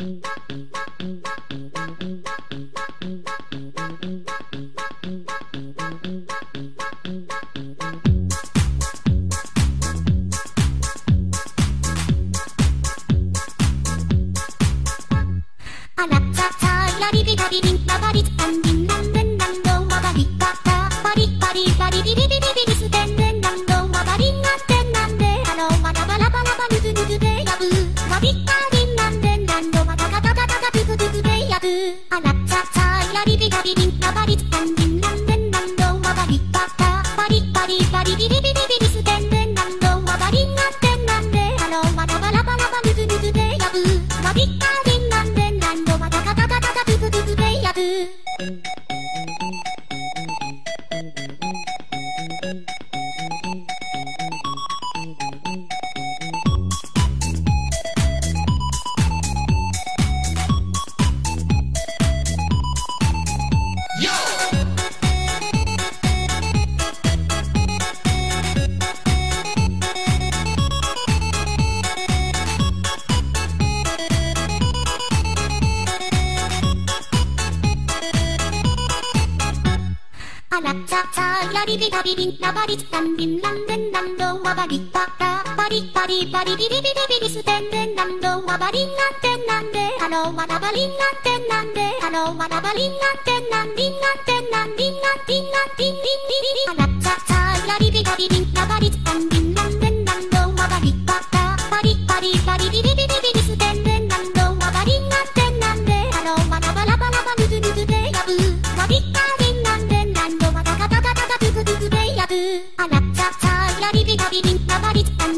あらちゃちゃやりびたびりんなばりつかんりんなんでんなんどんわばりかたバリバリバリビビビビビビリスてんであらちゃちゃやりびたびりんなばりつかんりんなんでんなんどんわばりかたバリバリバリビビビビビリスてんでんなんどんわばりんなんてんなんであのわらばらばらばぬずぬずでやぶわびったりんなんでんなんどわたたたたたトゥクトゥクでやぶあらちゃちゃやりびたびりんなばりつかんりんなんでんなんどんわばりばらバリバリバリビビビビビビスてんでんなんどんわばりんなんてんなんであのわらばりんなんてんなんであのわらばりんなんてんなんりんなんてんなんりんなんりんなんりんりんりんりんあらちゃちゃやりびたびりんなばりつかびた